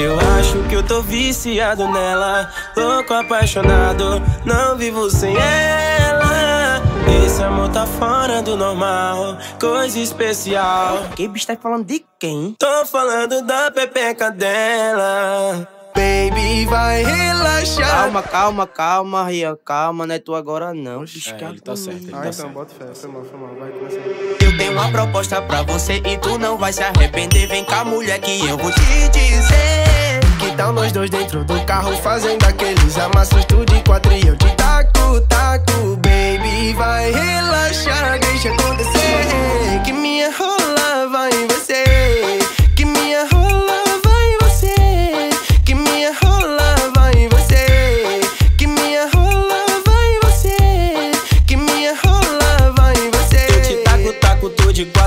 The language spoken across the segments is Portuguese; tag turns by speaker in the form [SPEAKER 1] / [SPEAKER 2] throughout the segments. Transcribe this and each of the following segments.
[SPEAKER 1] Eu acho que eu tô viciado nela, louco, apaixonado, não vivo sem ela. Esse amor tá fora do normal, coisa especial.
[SPEAKER 2] Que bicho tá falando de quem?
[SPEAKER 1] Tô falando da pepeca dela.
[SPEAKER 3] Baby, vai relaxar.
[SPEAKER 2] Calma, calma, calma, Rian, calma, não é tu agora não.
[SPEAKER 4] É, ele tá certo, ele
[SPEAKER 3] Ah,
[SPEAKER 4] tá
[SPEAKER 3] então
[SPEAKER 4] certo.
[SPEAKER 3] bota fé, foi mal, foi mal, vai começar.
[SPEAKER 2] Eu tenho uma proposta pra você e tu não vai se arrepender. Vem cá, mulher, que eu vou te dizer.
[SPEAKER 3] Que tal nós dois dentro do carro fazendo aqueles amassos tudo de quatro e eu te taco, taco,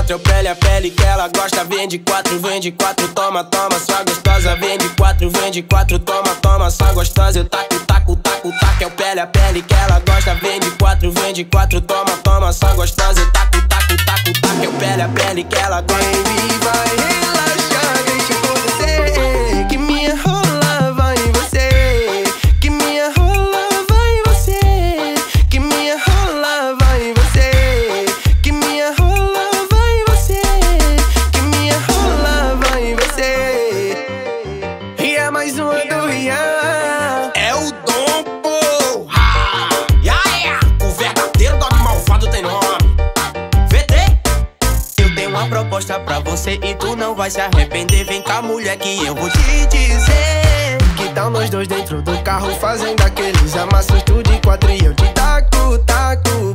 [SPEAKER 1] quatro, eu pele a pele que ela gosta. Vem de quatro, vem de quatro, toma, toma, só gostosa. Vem de quatro, vem de quatro, toma, toma, só gostosa. Eu taco, taco, taco, taco, eu pele a pele que ela gosta. Vem de quatro, vem de quatro, toma, toma, só gostosa. Eu taco, taco, taco, taco, eu pele a pele que ela gosta.
[SPEAKER 3] Uma
[SPEAKER 2] proposta pra você e tu não vai se arrepender. Vem cá, mulher, que eu vou te dizer.
[SPEAKER 3] Que tal nós dois dentro do carro fazendo aqueles amassos tudo de e eu te taco, taco,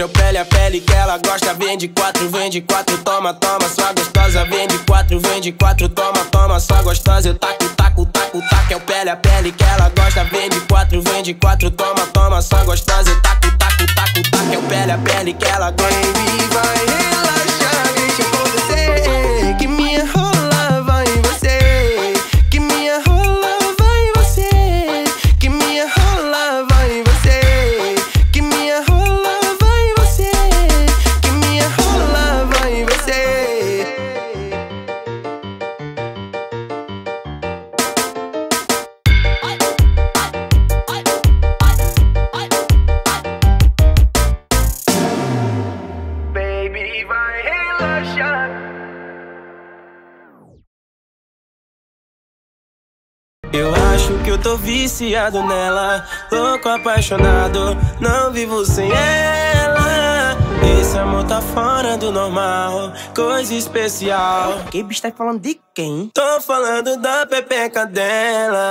[SPEAKER 1] quatro, eu pele a pele que ela gosta. Vem de quatro, vem de quatro, toma, toma, só gostosa. Vem de quatro, vem de quatro, toma, toma, só gostosa. Eu taco, taco, taco, taco, eu pele a pele que ela gosta. Vem de quatro, vem de quatro, toma, toma, só gostosa. Eu taco, taco, taco, taco, eu pele a pele que ela gosta.
[SPEAKER 3] Baby, vai
[SPEAKER 1] Eu acho que eu tô viciado nela, louco, apaixonado, não vivo sem ela. Esse amor tá fora do normal, coisa especial.
[SPEAKER 2] Que bicho tá falando de quem?
[SPEAKER 1] Tô falando da pepeca dela.